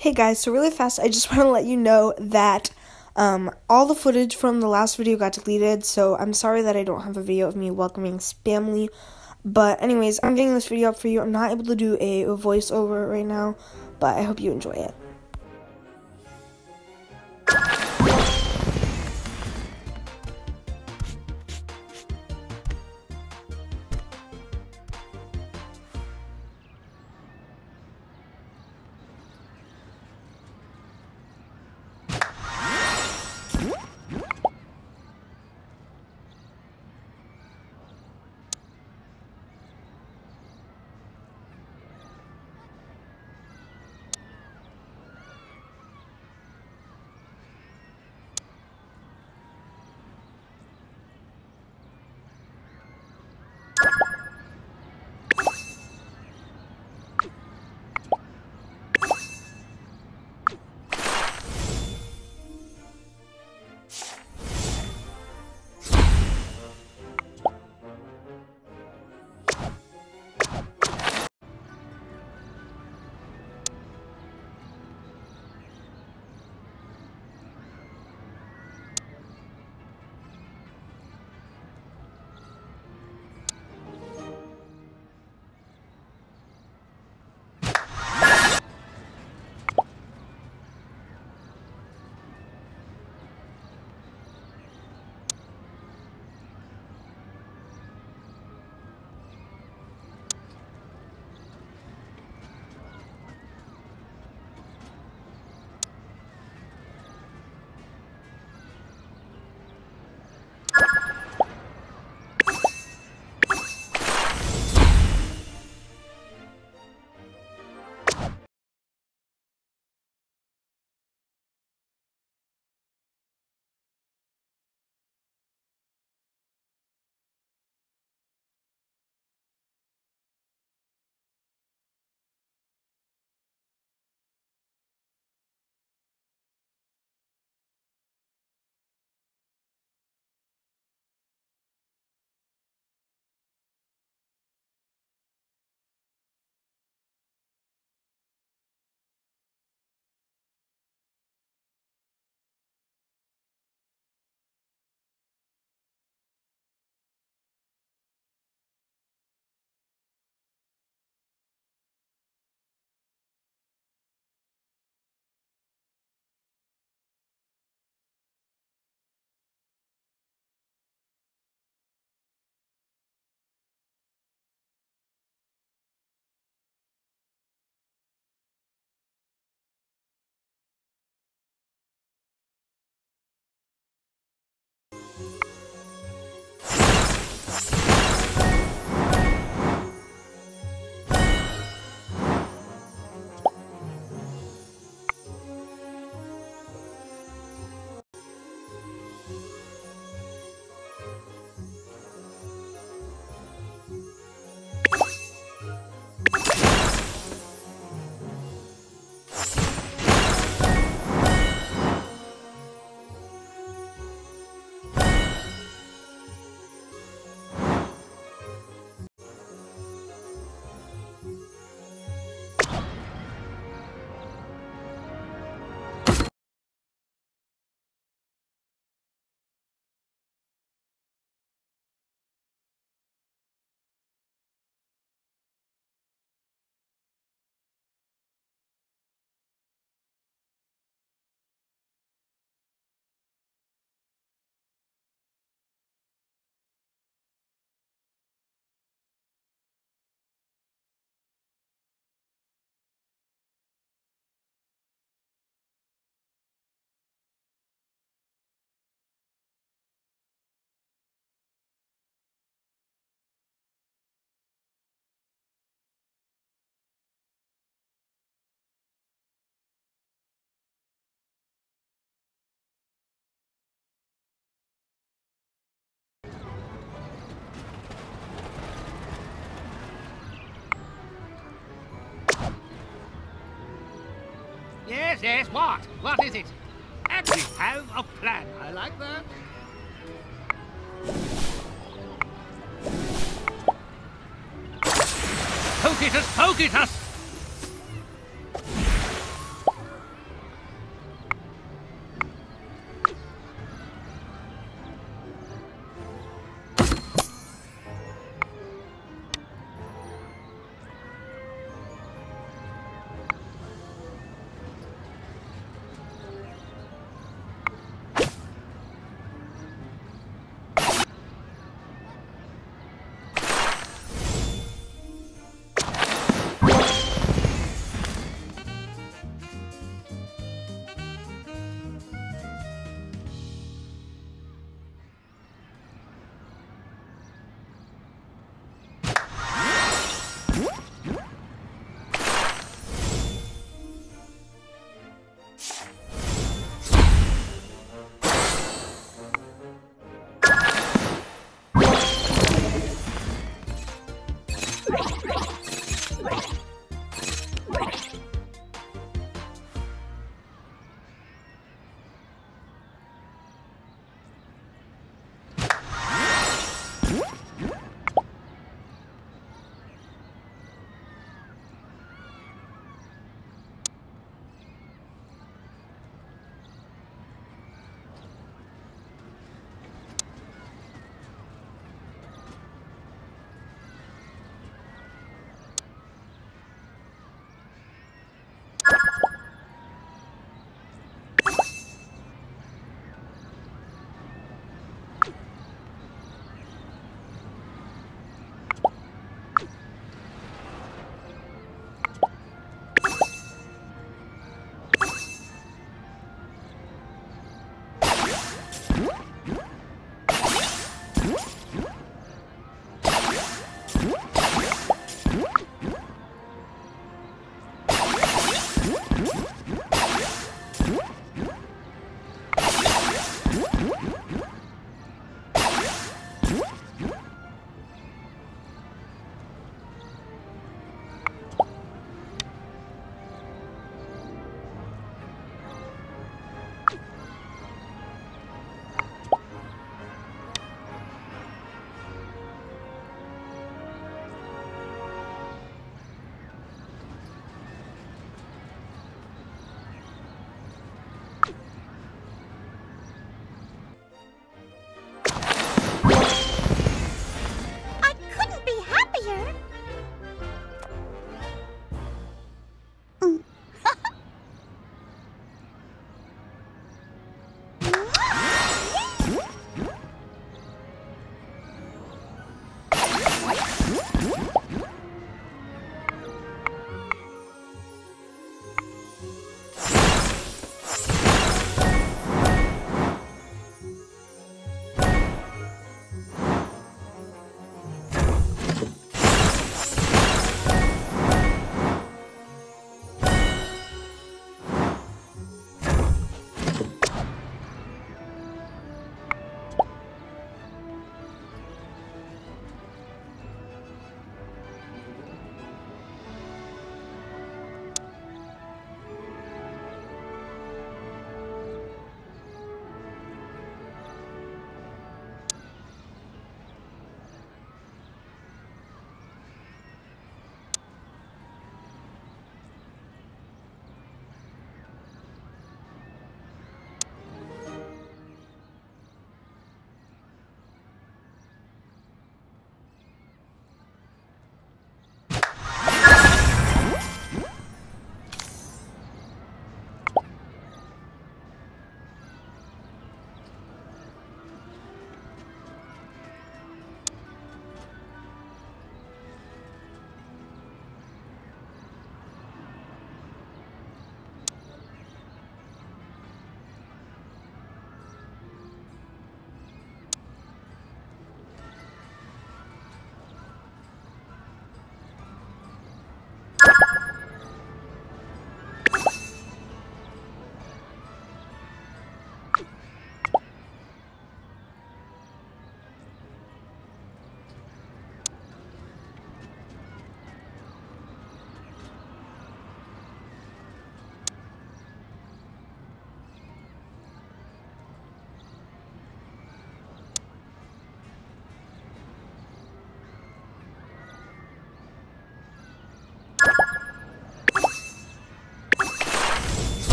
Hey guys, so really fast, I just want to let you know that um, all the footage from the last video got deleted, so I'm sorry that I don't have a video of me welcoming Spamley. But anyways, I'm getting this video up for you. I'm not able to do a voiceover right now, but I hope you enjoy it. Yes, yes, what? What is it? And we have a plan. I like that. Poke it us, poke it us! you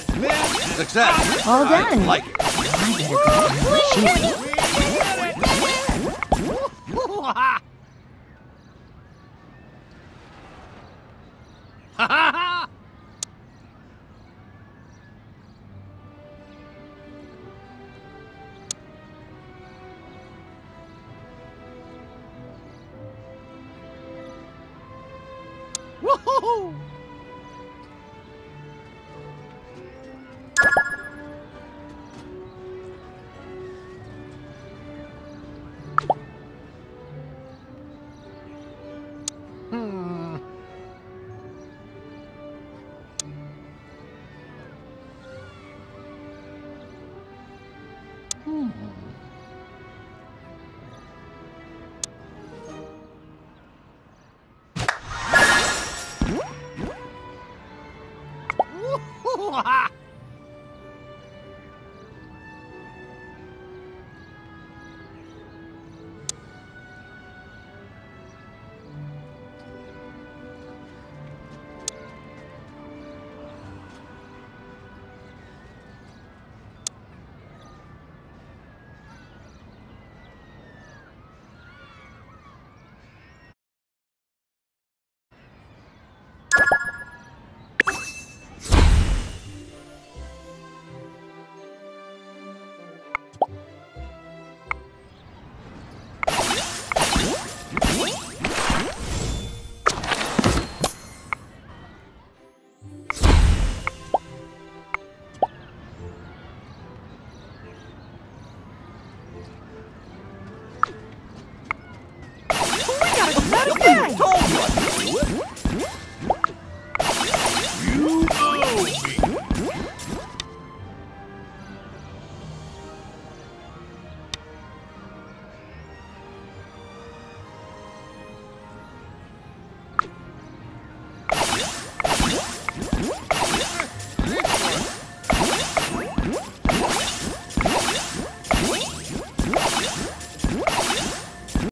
Success. All I like it. I better go find my sheep. Ha ha ha! Woohoo! Woohoo! Ha!